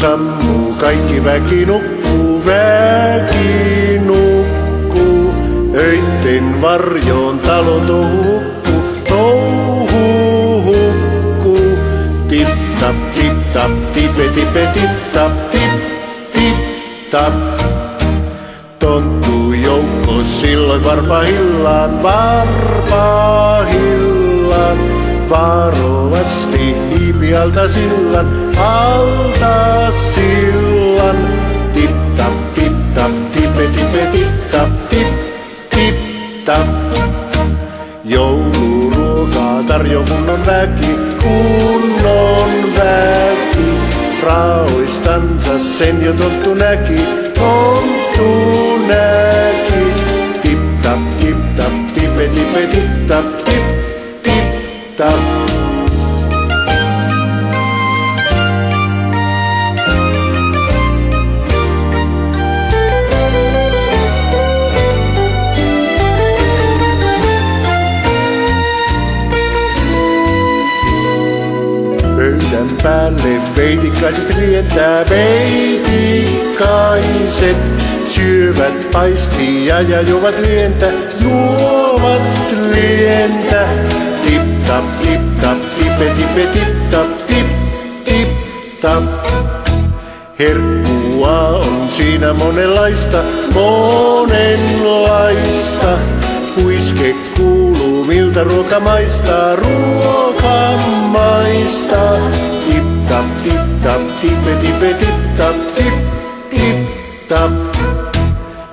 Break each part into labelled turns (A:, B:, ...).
A: sammuu, kaikki väki nukkuu, väki nukkuu. Öitten varjoon talo hukkuu, touhu hukkuu. Tip tap, tip tap, tipe tipe tip tap, tip tip tap. Tonttu joukko silloin varpahillaan, varpahillaan. Varovasti alta sillan, alta sillan. Tip tap, tip tap, tipe tipe tip tap, tip tip tap. Jouluruokaa tarjo kunnon väki, kunnon väki. Raoistansa sen jo tottu näki, tottu näki. Päälle veitikaiset rientää, veitikaiset syövät paistia ja juovat lientä, juovat lientä. Tip tap, tip tap, tipe tipe tip tap, tip tip tap. Herkkua on siinä monenlaista, monenlaista. Huiske kuuluu, miltä ruoka maistaa, ruoka maistaa. Tip tap, tip tap, tipe tipe tip tap, tip tip tap.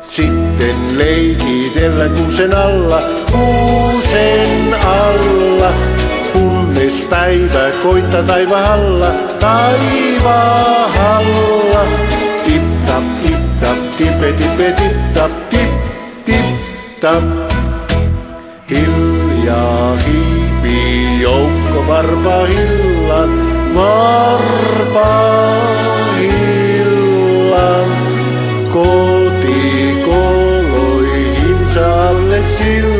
A: Sitten leikitellä kuusen alla, kuusen alla. Kunnes päivä koittaa taivahalla, taivahalla. Tip tap, tip tap, tipe tipe tip tap, tip tip tap. Hiljaa hiipii joukko varpahillan, varpahillan. Kotikoloihinsa alle sillan,